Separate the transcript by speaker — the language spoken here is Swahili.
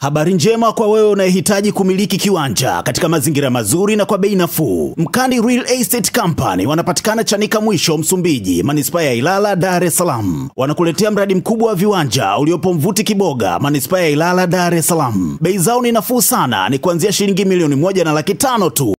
Speaker 1: Habari njema kwa wewe unayehitaji kumiliki kiwanja katika mazingira mazuri na kwa bei nafuu. Mkandi Real Estate Company wanapatikana Chanika Mwisho, Msumbiji, manispaa ya Ilala, Dar es Salaam. Wanakuletea mradi mkubwa wa viwanja uliopo Mvuti Kiboga, manispaa ya Ilala, Dar es Salaam. Bei zao ni nafuu sana, ni kuanzia shilingi milioni moja na laki tano tu.